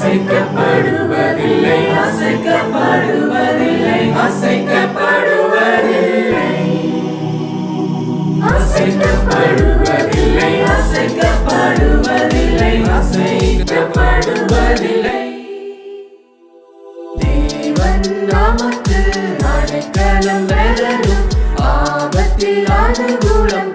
அசைக்கப்படுவதில்லை. அசைக்கப்படுவதில்லை. அசைக்கப்படுவதில்லை. அசைக்கப்படுவதில்லை. அசைக்கப்படுவதில்லை. அசைக்கப்படுவதில்லை. தேவன் நமக்கு அடைக்கலம் பெறலும் ஆபத்தில் அனுகூலம்